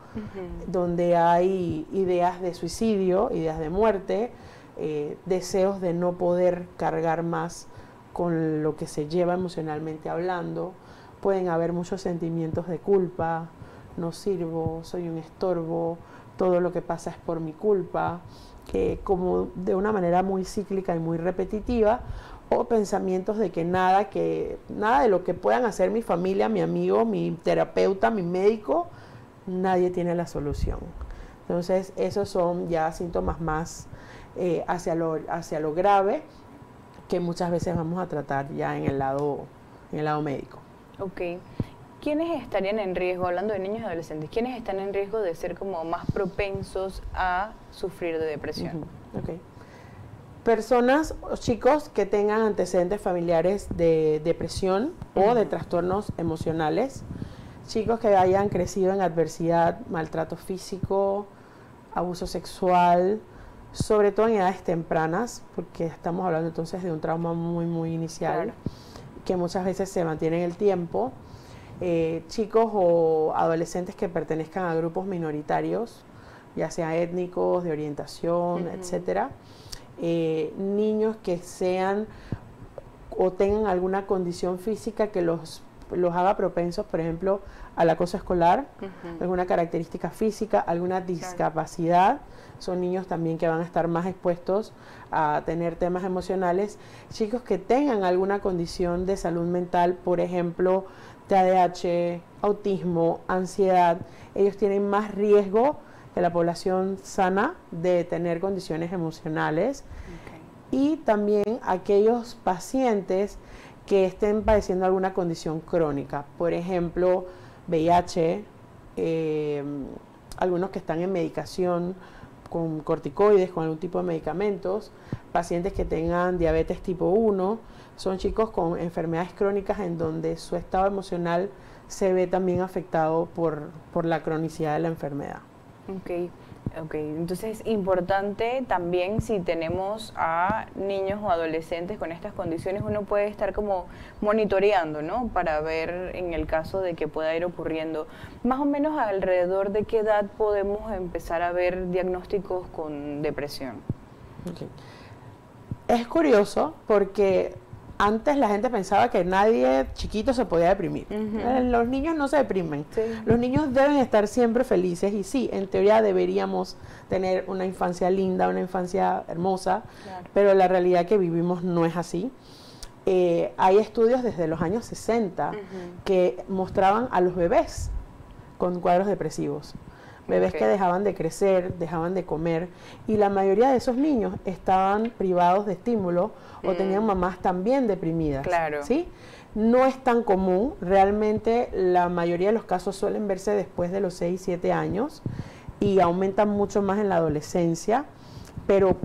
donde hay ideas de suicidio, ideas de muerte, eh, deseos de no poder cargar más con lo que se lleva emocionalmente hablando. Pueden haber muchos sentimientos de culpa, no sirvo, soy un estorbo, todo lo que pasa es por mi culpa, que como de una manera muy cíclica y muy repetitiva, o pensamientos de que nada, que nada de lo que puedan hacer mi familia, mi amigo, mi terapeuta, mi médico, nadie tiene la solución. Entonces, esos son ya síntomas más eh, hacia, lo, hacia lo grave que muchas veces vamos a tratar ya en el lado, en el lado médico. Ok. ¿Quiénes estarían en riesgo, hablando de niños y adolescentes, quiénes están en riesgo de ser como más propensos a sufrir de depresión? Ujú, ok. Personas o chicos que tengan antecedentes familiares de depresión o de trastornos emocionales, chicos que hayan crecido en adversidad, maltrato físico, abuso sexual, sobre todo en edades tempranas, porque estamos hablando entonces de un trauma muy, muy inicial, Claro. que muchas veces se mantiene en el tiempo. Eh, chicos o adolescentes que pertenezcan a grupos minoritarios, ya sea étnicos, de orientación, etcétera. Eh, niños que sean o tengan alguna condición física que los, los haga propensos, por ejemplo, al acoso escolar, alguna característica física, alguna discapacidad. Son niños también que van a estar más expuestos a tener temas emocionales. Chicos que tengan alguna condición de salud mental, por ejemplo, TDAH, autismo, ansiedad, ellos tienen más riesgo que la población sana de tener condiciones emocionales y también aquellos pacientes que estén padeciendo alguna condición crónica, por ejemplo, VIH, eh, algunos que están en medicación con corticoides, con algún tipo de medicamentos, pacientes que tengan diabetes tipo 1, son chicos con enfermedades crónicas en donde su estado emocional se ve también afectado por, por la cronicidad de la enfermedad. Ok, ok. Entonces es importante también si tenemos a niños o adolescentes con estas condiciones, uno puede estar como monitoreando, ¿no? Para ver en el caso de que pueda ir ocurriendo. Más o menos alrededor de qué edad podemos empezar a ver diagnósticos con depresión. Ok. Es curioso porque antes la gente pensaba que nadie chiquito se podía deprimir. Eh, Los niños no se deprimen. Sí. Los niños deben estar siempre felices y sí, en teoría deberíamos tener una infancia linda, una infancia hermosa, Claro. pero la realidad que vivimos no es así. Eh, hay estudios desde los años 60 Ujú. que mostraban a los bebés con cuadros depresivos. Bebés que dejaban de crecer, dejaban de comer y la mayoría de esos niños estaban privados de estímulo o Mm. tenían mamás también deprimidas. Claro. ¿sí? No es tan común, realmente la mayoría de los casos suelen verse después de los 6, 7 años y aumentan mucho más en la adolescencia, pero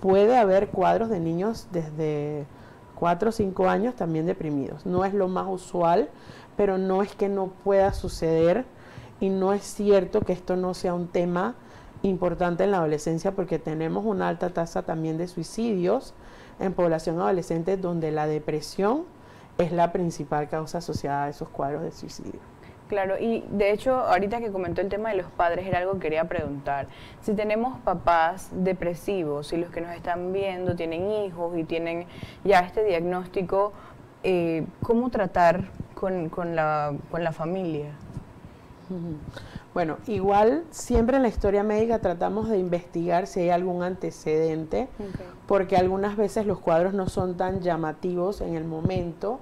puede haber cuadros de niños desde 4 o 5 años también deprimidos. No es lo más usual, pero no es que no pueda suceder y no es cierto que esto no sea un tema importante en la adolescencia porque tenemos una alta tasa también de suicidios en población adolescente donde la depresión es la principal causa asociada a esos cuadros de suicidio. Claro, y de hecho, ahorita que comentó el tema de los padres, era algo que quería preguntar. Si tenemos papás depresivos y los que nos están viendo tienen hijos y tienen ya este diagnóstico, eh, ¿cómo tratar con, con la, con la familia? Bueno, igual siempre en la historia médica tratamos de investigar si hay algún antecedente, porque algunas veces los cuadros no son tan llamativos en el momento,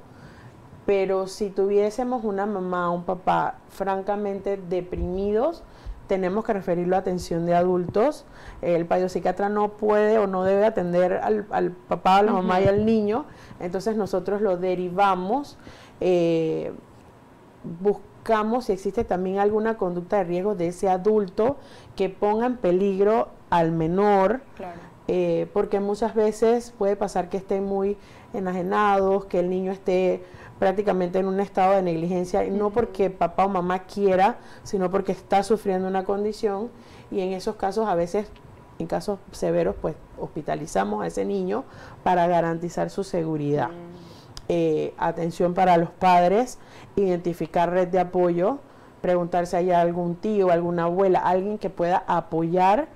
pero si tuviésemos una mamá o un papá francamente deprimidos, tenemos que referirlo a atención de adultos. El psiquiatra no puede o no debe atender al, al papá, a la mamá y al niño, entonces nosotros lo derivamos. eh, buscamos si existe también alguna conducta de riesgo de ese adulto que ponga en peligro al menor, Claro. eh, porque muchas veces puede pasar que estén muy enajenados, que el niño esté prácticamente en un estado de negligencia, y no porque papá o mamá quiera, sino porque está sufriendo una condición y en esos casos a veces, en casos severos, pues hospitalizamos a ese niño para garantizar su seguridad. Eh, atención para los padres, identificar red de apoyo, preguntar si hay algún tío, alguna abuela, alguien que pueda apoyar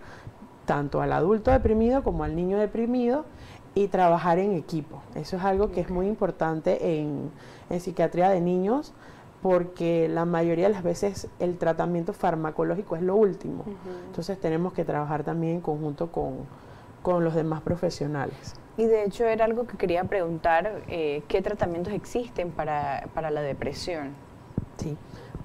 tanto al adulto deprimido como al niño deprimido y trabajar en equipo. Eso es algo que es muy importante en, en psiquiatría de niños porque la mayoría de las veces el tratamiento farmacológico es lo último. Entonces tenemos que trabajar también en conjunto con, con los demás profesionales. Y de hecho era algo que quería preguntar, eh, ¿qué tratamientos existen para, para la depresión? Sí,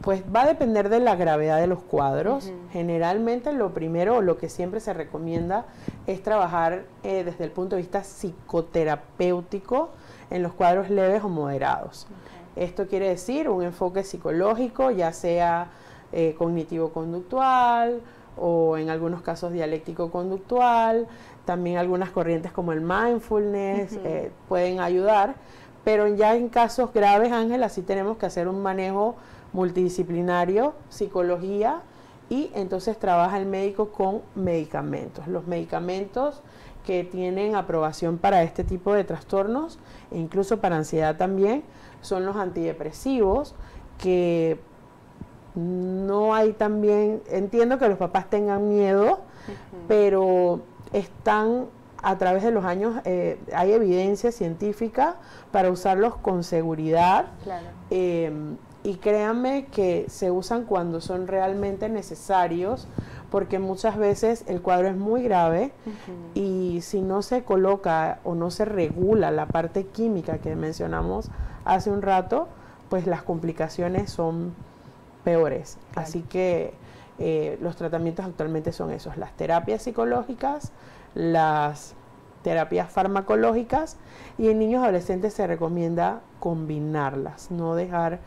pues va a depender de la gravedad de los cuadros. Generalmente lo primero o lo que siempre se recomienda es trabajar eh, desde el punto de vista psicoterapéutico en los cuadros leves o moderados. Esto quiere decir un enfoque psicológico, ya sea eh, cognitivo-conductual o en algunos casos dialéctico-conductual. También algunas corrientes como el mindfulness eh, pueden ayudar, pero ya en casos graves, Ángela, sí tenemos que hacer un manejo multidisciplinario, psicología, y entonces trabaja el médico con medicamentos. Los medicamentos que tienen aprobación para este tipo de trastornos, e incluso para ansiedad también, son los antidepresivos, que no hay también, entiendo que los papás tengan miedo, pero están a través de los años, eh, hay evidencia científica para usarlos con seguridad. Claro. Eh, y créanme que se usan cuando son realmente necesarios, porque muchas veces el cuadro es muy grave y si no se coloca o no se regula la parte química que mencionamos hace un rato, pues las complicaciones son peores. Claro. Así que eh, los tratamientos actualmente son esos, las terapias psicológicas, las terapias farmacológicas y en niños adolescentes se recomienda combinarlas, no dejar,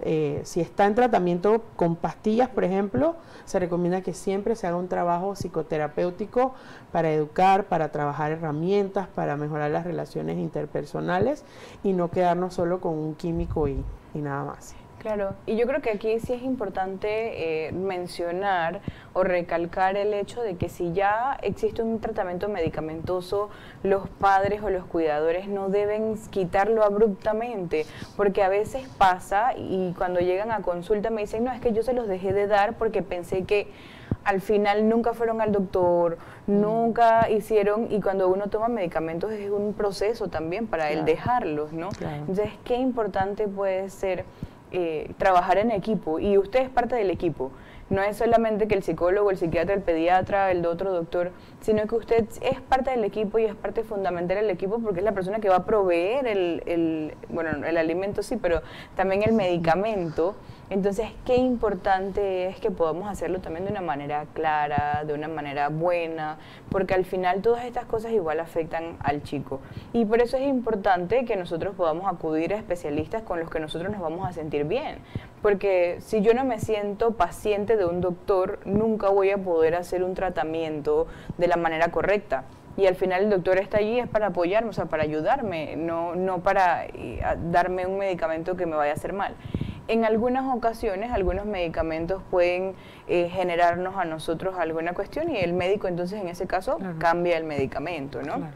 eh, si está en tratamiento con pastillas, por ejemplo, se recomienda que siempre se haga un trabajo psicoterapéutico para educar, para trabajar herramientas, para mejorar las relaciones interpersonales y no quedarnos solo con un químico y, y nada más. Claro, y yo creo que aquí sí es importante eh, mencionar o recalcar el hecho de que si ya existe un tratamiento medicamentoso, los padres o los cuidadores no deben quitarlo abruptamente, porque a veces pasa y cuando llegan a consulta me dicen, no, es que yo se los dejé de dar porque pensé que al final nunca fueron al doctor, nunca hicieron, y cuando uno toma medicamentos es un proceso también para el dejarlos, ¿no? Claro. Entonces, qué importante puede ser eh, trabajar en equipo y usted es parte del equipo. No es solamente que el psicólogo, el psiquiatra, el pediatra, el otro doctor, sino que usted es parte del equipo y es parte fundamental del equipo porque es la persona que va a proveer el, el- bueno, el alimento sí, pero también el medicamento. Entonces, qué importante es que podamos hacerlo también de una manera clara, de una manera buena, porque al final todas estas cosas igual afectan al chico. Y por eso es importante que nosotros podamos acudir a especialistas con los que nosotros nos vamos a sentir bien. Porque si yo no me siento paciente de un doctor, nunca voy a poder hacer un tratamiento de la manera correcta. Y al final el doctor está allí es para apoyarme, o sea, para ayudarme, no, no para eh, darme un medicamento que me vaya a hacer mal. En algunas ocasiones, algunos medicamentos pueden eh, generarnos a nosotros alguna cuestión y el médico entonces en ese caso Claro. cambia el medicamento, ¿no? Claro.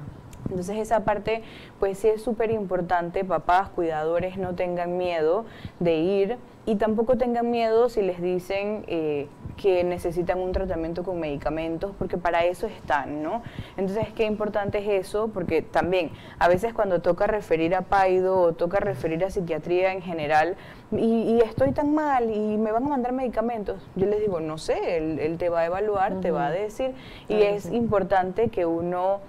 Entonces esa parte, pues sí es súper importante, papás, cuidadores, no tengan miedo de ir y tampoco tengan miedo si les dicen eh, que necesitan un tratamiento con medicamentos, porque para eso están, ¿no? Entonces, qué importante es eso, porque también a veces cuando toca referir a Paido o toca referir a psiquiatría en general, y, y estoy tan mal y me van a mandar medicamentos, yo les digo, no sé, él, él te va a evaluar, te va a decir, y es sí. importante que uno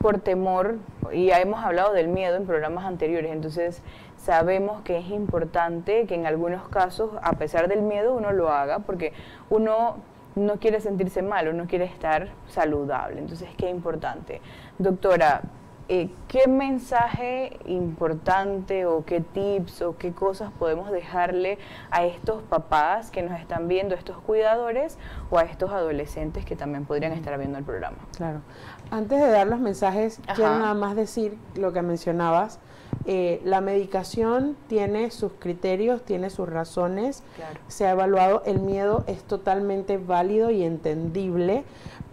por temor, y ya hemos hablado del miedo en programas anteriores, entonces sabemos que es importante que en algunos casos, a pesar del miedo, uno lo haga, porque uno no quiere sentirse mal, uno quiere estar saludable, entonces qué importante. Doctora, eh, ¿qué mensaje importante o qué tips o qué cosas podemos dejarle a estos papás que nos están viendo, estos cuidadores o a estos adolescentes que también podrían estar viendo el programa? Claro. Antes de dar los mensajes, Ajá. quiero nada más decir lo que mencionabas. Eh, la medicación tiene sus criterios, tiene sus razones. Claro. Se ha evaluado, el miedo es totalmente válido y entendible,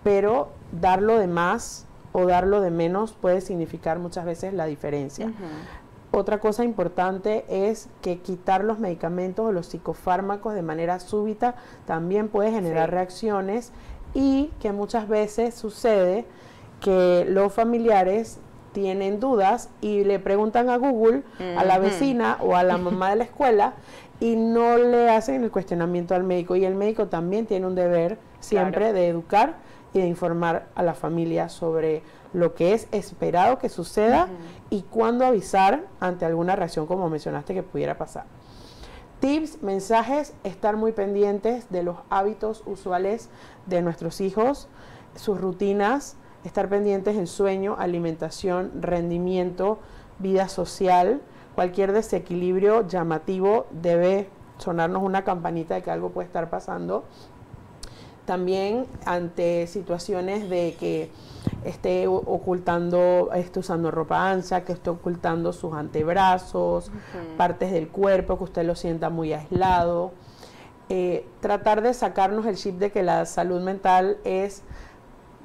pero darlo de más o darlo de menos puede significar muchas veces la diferencia. Otra cosa importante es que quitar los medicamentos o los psicofármacos de manera súbita también puede generar Sí. reacciones y que muchas veces sucede que los familiares tienen dudas y le preguntan a Google, a la vecina o a la mamá de la escuela y no le hacen el cuestionamiento al médico y el médico también tiene un deber siempre Claro. de educar y de informar a la familia sobre lo que es esperado que suceda y cuándo avisar ante alguna reacción como mencionaste que pudiera pasar. Tips, mensajes, estar muy pendientes de los hábitos usuales de nuestros hijos, sus rutinas, estar pendientes en sueño, alimentación, rendimiento, vida social. Cualquier desequilibrio llamativo debe sonarnos una campanita de que algo puede estar pasando. También ante situaciones de que esté ocultando, esté usando ropa ancha, que esté ocultando sus antebrazos, partes del cuerpo, que usted lo sienta muy aislado. Eh, tratar de sacarnos el chip de que la salud mental es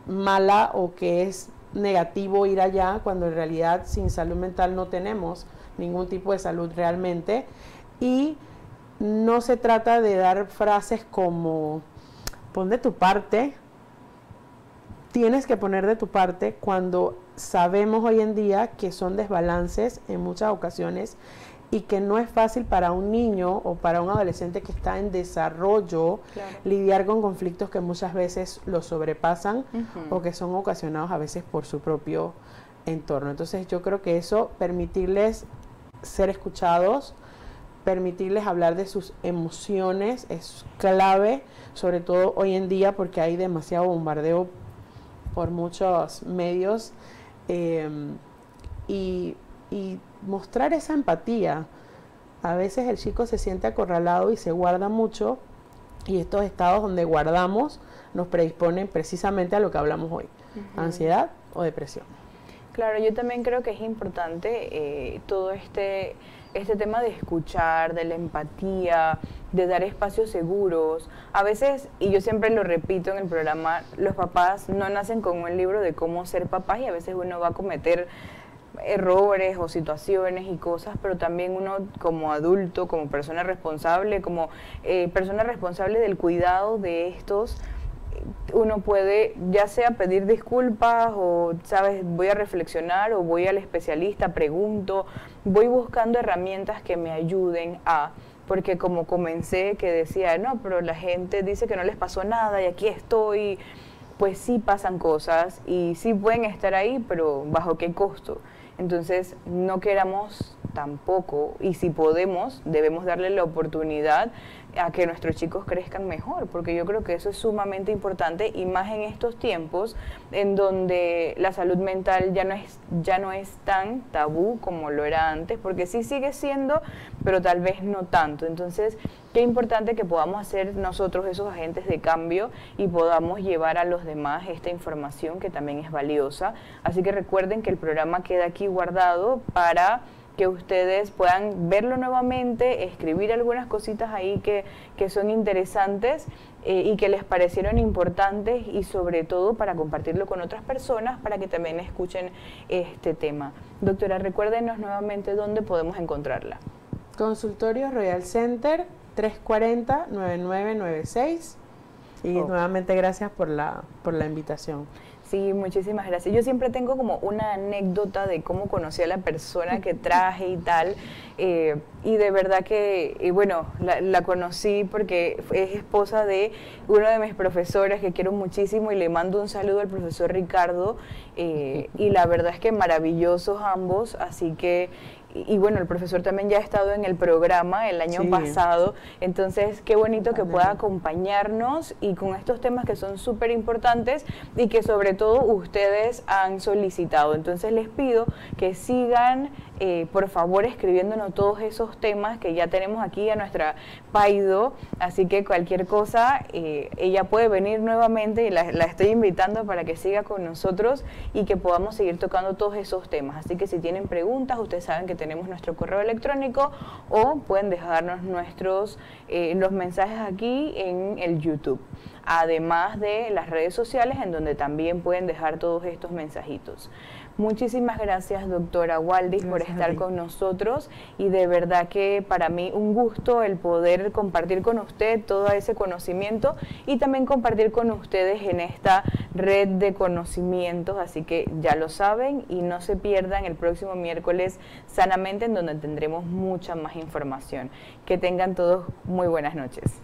mala o que es negativo ir allá, cuando en realidad sin salud mental no tenemos ningún tipo de salud realmente. Y no se trata de dar frases como pon de tu parte, tienes que poner de tu parte cuando sabemos hoy en día que son desbalances en muchas ocasiones y que no es fácil para un niño o para un adolescente que está en desarrollo Claro. lidiar con conflictos que muchas veces lo sobrepasan o que son ocasionados a veces por su propio entorno. Entonces yo creo que eso, permitirles ser escuchados, permitirles hablar de sus emociones es clave, sobre todo hoy en día porque hay demasiado bombardeo por muchos medios eh, y, y mostrar esa empatía. A veces el chico se siente acorralado y se guarda mucho y estos estados donde guardamos nos predisponen precisamente a lo que hablamos hoy, ansiedad o depresión. Claro, yo también creo que es importante eh, todo este, este tema de escuchar, de la empatía, de dar espacios seguros. A veces, y yo siempre lo repito en el programa, los papás no nacen con un libro de cómo ser papás y a veces uno va a cometer errores o situaciones y cosas, pero también uno como adulto, como persona responsable, como eh, persona responsable del cuidado de estos, uno puede ya sea pedir disculpas o, sabes, voy a reflexionar o voy al especialista, pregunto, voy buscando herramientas que me ayuden a, porque como comencé que decía, no, pero la gente dice que no les pasó nada y aquí estoy, pues sí pasan cosas y sí pueden estar ahí, pero ¿bajo qué costo? Entonces, no queramos tampoco, y si podemos, debemos darle la oportunidad a que nuestros chicos crezcan mejor, porque yo creo que eso es sumamente importante y más en estos tiempos en donde la salud mental ya no es ya no es tan tabú como lo era antes, porque sí sigue siendo, pero tal vez no tanto. Entonces, qué importante que podamos hacer nosotros esos agentes de cambio y podamos llevar a los demás esta información que también es valiosa. Así que recuerden que el programa queda aquí guardado para que ustedes puedan verlo nuevamente, escribir algunas cositas ahí que, que son interesantes eh, y que les parecieron importantes y sobre todo para compartirlo con otras personas para que también escuchen este tema. Doctora, recuérdenos nuevamente dónde podemos encontrarla. Consultorio Royal Center 340-9996. Y nuevamente gracias por la, por la invitación. Sí, muchísimas gracias. Yo siempre tengo como una anécdota de cómo conocí a la persona que traje y tal. eh, y de verdad que, y bueno, la, la conocí porque es esposa de uno de mis profesores que quiero muchísimo y le mando un saludo al profesor Ricardo. eh, y la verdad es que maravillosos ambos. Así que, y, bueno, el profesor también ya ha estado en el programa el año Sí. pasado. Entonces, qué bonito que pueda acompañarnos y con estos temas que son súper importantes y que sobre todo ustedes han solicitado. Entonces les pido que sigan, eh, por favor, escribiéndonos todos esos temas que ya tenemos aquí a nuestra Paido. Así que cualquier cosa, eh, ella puede venir nuevamente y la, la estoy invitando para que siga con nosotros y que podamos seguir tocando todos esos temas. Así que si tienen preguntas, ustedes saben que tenemos nuestro correo electrónico o pueden dejarnos nuestros eh, los mensajes aquí en el YouTube. Además de las redes sociales en donde también pueden dejar todos estos mensajitos. Muchísimas gracias, doctora Waldis, por Gracias estar con nosotros y de verdad que para mí un gusto el poder compartir con usted todo ese conocimiento y también compartir con ustedes en esta red de conocimientos, así que ya lo saben y no se pierdan el próximo miércoles sanamente en donde tendremos mucha más información. Que tengan todos muy buenas noches.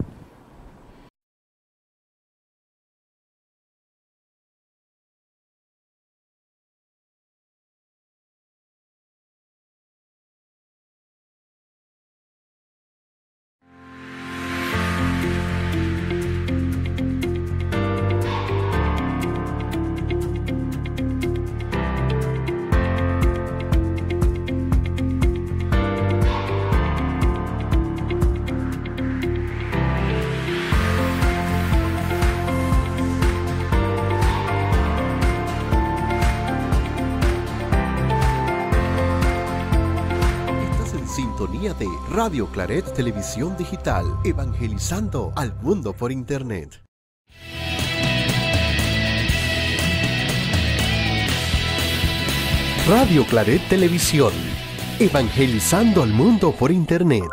Radio Claret Televisión Digital, evangelizando al mundo por Internet. Radio Claret Televisión, evangelizando al mundo por Internet.